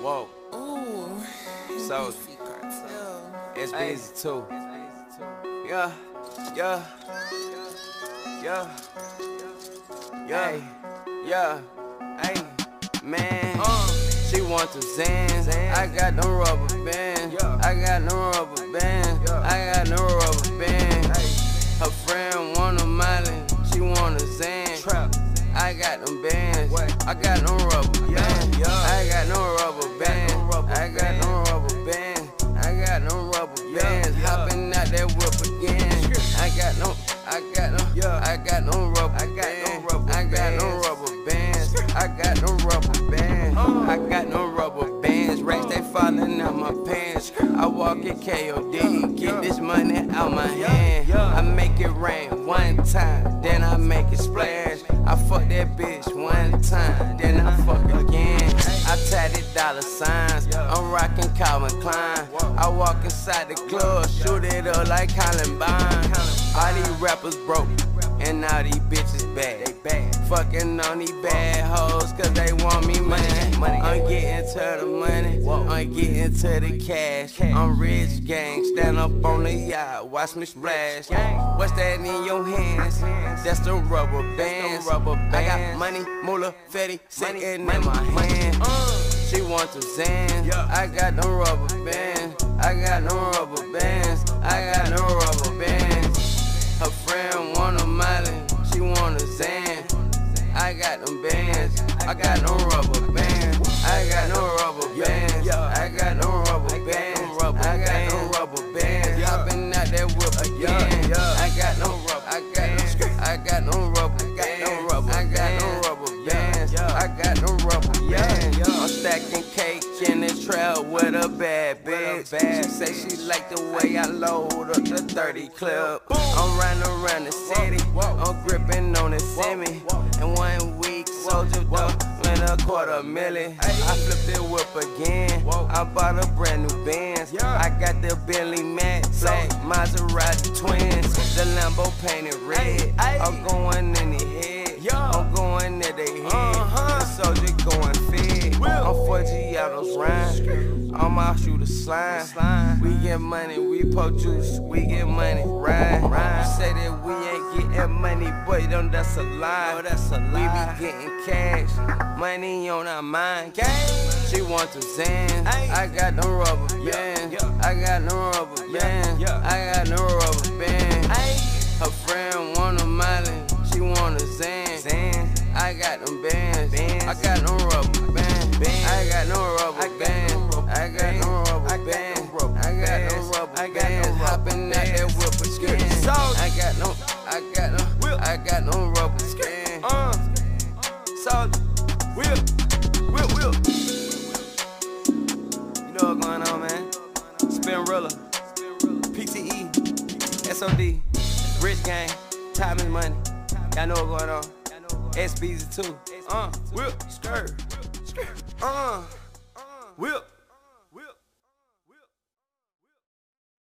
Whoa. Ooh. So, it's busy too. Yeah, yeah, yeah, yeah, yeah. Hey, man. She want to Zans. I got them rubber bands. I got them rubber bands. I got them rubber bands. Her friend want a Miley. She want a Zan. I got them bands. I got them rubber bands. I got bands. I got them rubber bands. I got them rubber bands. Hopping out that whip again. I got no. I got no. I got no rubber. I got no rubber. I got no rubber bands. I got no rubber bands. I got no rubber bands. Racks they falling out my pants. I walk in KOD, get this money out my hand. I make it rain one time, then I make it splash. Tatted dollar signs. I'm rocking Calvin Klein. I walk inside the club, shoot it up like Columbine. All these rappers broke, and all these bitches bad. Fucking on these bad hoes, cause they want. I'm getting to the money, I'm getting to the cash. I'm rich gang, stand up on the yacht, watch me splash. What's that in your hands? That's the rubber bands. I got money, moolah, fetty, sitting in my hand. She want some Zans. I got them rubber bands. I got them rubber bands. I got them rubber bands. Her friend want a Miley. She want a Zan. I got them bands. I got them rubber bands. I got them rubber bands. I got them rubber bands. I got them rubber bands. Hopping out that whip again. I got no rubber. I got no. I got no rubber. bands. I got no rubber bands. I got no rubber bands. I'm stacking cake in the trail with a bad bitch. She say she like the way I load up the 30 clip. I'm riding around the city. I'm gripping on the semi. In one week, Soulja though, win a quarter million. I flipped it whip again. I bought a brand new Benz. I got the Billy Mac, black Maserati twins. The Lambo painted red. I'm going in the head. I'm going in the head. The Soulja going fed. I'm 4G autos rhyme. I'm out shoot a slime. We get money, we po juice, we get money, ride. Say that we getting money, boy, don't that's a lie. that's a lie. We be getting cash, money on our mind. She want some Zans. I got them rubber bands. I got them rubber bands. I got them rubber bands. Her friend want a Miley, she want a Zan. I got them bands. I got them rubber bands. I got no rubber bands. I got no rubber bands. I got no rubber bands. SOD, Rich Gang, Time is Money. Y'all know what's going on. SB's too. Uh, whip, skirt, skirt, uh, whip.